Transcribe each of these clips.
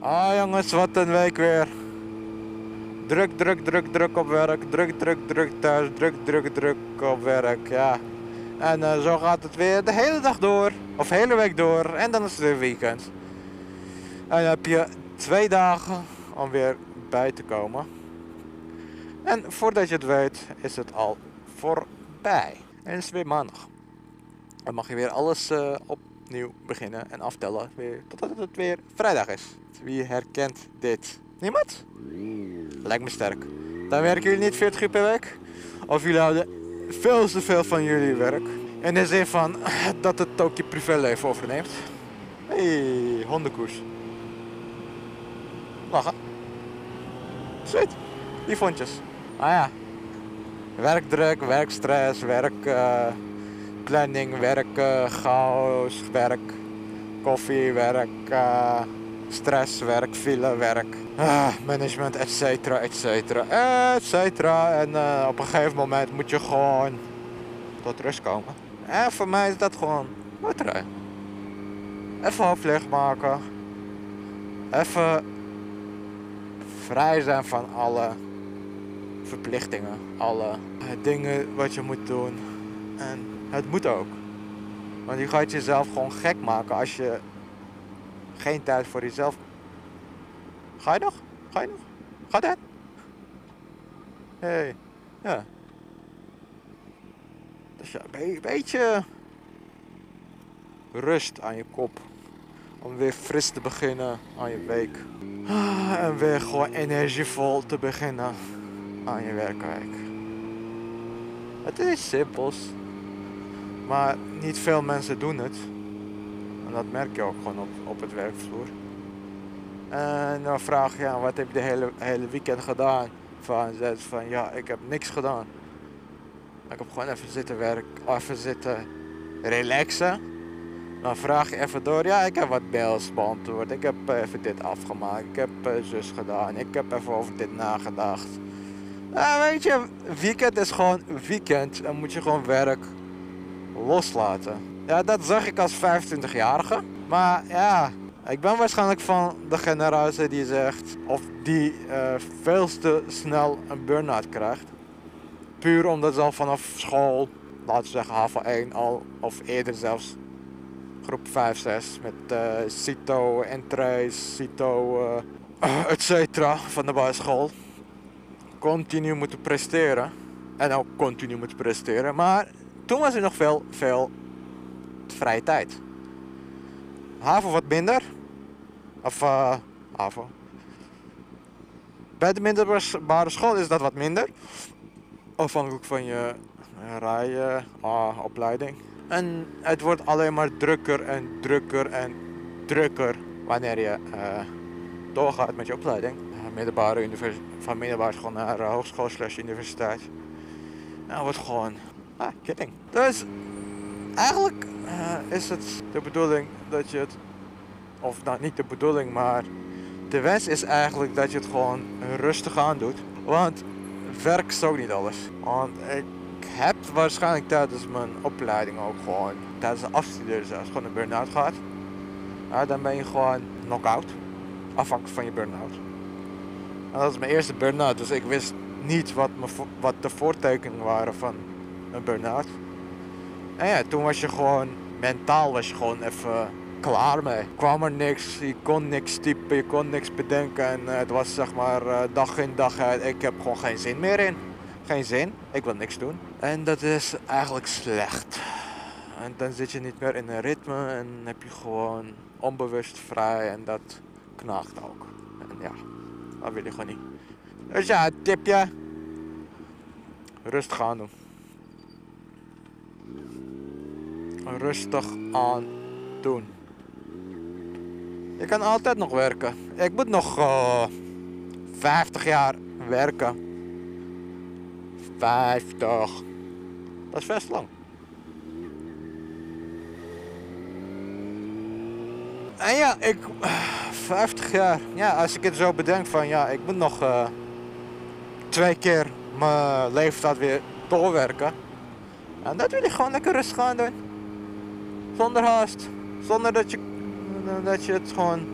Ah jongens, wat een week weer. Druk, druk, druk, druk op werk. Druk, druk, druk thuis. Druk, druk, druk op werk. Ja. En eh, zo gaat het weer de hele dag door. Of de hele week door. En dan is het weer weekend. En dan heb je twee dagen om weer bij te komen. En voordat je het weet, is het al voorbij. En is weer maandag. Dan mag je weer alles eh, opnieuw beginnen en aftellen. Weer, totdat het weer vrijdag is. Wie herkent dit? Niemand? Lijkt me sterk. Dan werken jullie niet 40 uur per week? Of jullie houden veel te veel van jullie werk? In de zin van dat het ook je privéleven overneemt. hey, hondenkoers. Lachen. Sweet. Die vondjes. Ah ja. Werkdruk, werkstress, werk, uh, chaos, werk, koffie, werk, uh, stress, werk, werk, ah, management, et cetera, et cetera, et cetera. En uh, op een gegeven moment moet je gewoon tot rust komen. En voor mij is dat gewoon motorrijden. Even hoofd leeg maken. Even vrij zijn van alle verplichtingen, alle dingen wat je moet doen. En het moet ook. Want je gaat jezelf gewoon gek maken als je geen tijd voor jezelf. Ga je nog? Ga je nog? Gaat het? Hé, hey. ja. Dus ja, een beetje rust aan je kop. Om weer fris te beginnen aan je week. Ah, en weer gewoon energievol te beginnen aan je werkweek. Het is simpels. Maar niet veel mensen doen het. En dat merk je ook gewoon op, op het werkvloer. En dan vraag je, ja, wat heb je de hele, hele weekend gedaan? Van, van, ja, ik heb niks gedaan. Ik heb gewoon even zitten werken, even zitten relaxen. Dan vraag je even door, ja, ik heb wat mails beantwoord. Ik heb even dit afgemaakt. Ik heb uh, zus gedaan. Ik heb even over dit nagedacht. Nou, weet je, weekend is gewoon weekend. Dan moet je gewoon werk loslaten. Ja, dat zag ik als 25-jarige. Maar ja, ik ben waarschijnlijk van de generatie die zegt, of die uh, veel te snel een burn-out krijgt. Puur omdat ze al vanaf school, laten we zeggen HAVO 1 al, of eerder zelfs groep 5, 6 met uh, CITO, Entrace, CITO, uh, et cetera van de basisschool. Continu moeten presteren. En ook continu moeten presteren. Maar toen was er nog veel, veel vrije tijd. HAVO wat minder. Of uh, HAVO. Bij de middelbare school is dat wat minder. Afhankelijk van je rijopleiding. En het wordt alleen maar drukker en drukker en drukker wanneer je uh, doorgaat met je opleiding. Middelbare van middelbare school naar uh, hogeschool slash universiteit. Het wordt gewoon ah, kidding. Dus eigenlijk uh, is het de bedoeling dat je het, of nou niet de bedoeling, maar de wens is eigenlijk dat je het gewoon rustig aan doet. Want werk is ook niet alles. Want ik heb waarschijnlijk tijdens mijn opleiding ook gewoon, tijdens de afstuderen zelfs, gewoon een burn-out gehad. Dan ben je gewoon knock-out. Afhankelijk van je burn-out. En dat is mijn eerste burn-out, dus ik wist niet wat, me, wat de voortekenen waren van een burn-out. En ja, toen was je gewoon, mentaal was je gewoon even klaar mee. kwam er niks, je kon niks typen, je kon niks bedenken. En uh, het was zeg maar uh, dag in dag uit, ik heb gewoon geen zin meer in. Geen zin, ik wil niks doen. En dat is eigenlijk slecht. En dan zit je niet meer in een ritme en heb je gewoon onbewust vrij en dat knaagt ook. En ja, dat wil je gewoon niet. Dus ja, tipje. Rustig aan doen. Rustig aan doen. Je kan altijd nog werken. Ik moet nog uh, 50 jaar werken. 50. Dat is best lang. En ja, ik. 50 jaar. Ja, als ik het zo bedenk van ja, ik moet nog uh, twee keer mijn leeftijd weer doorwerken. En dat wil ik gewoon lekker rustig gaan doen. Zonder haast. Zonder dat je, dat je het gewoon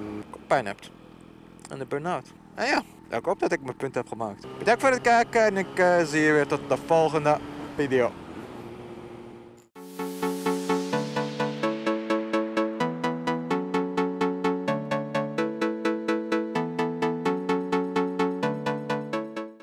pijn hebt. en de burn-out. En ja, ik hoop dat ik mijn punt heb gemaakt. Bedankt voor het kijken en ik eh, zie je weer tot de volgende video.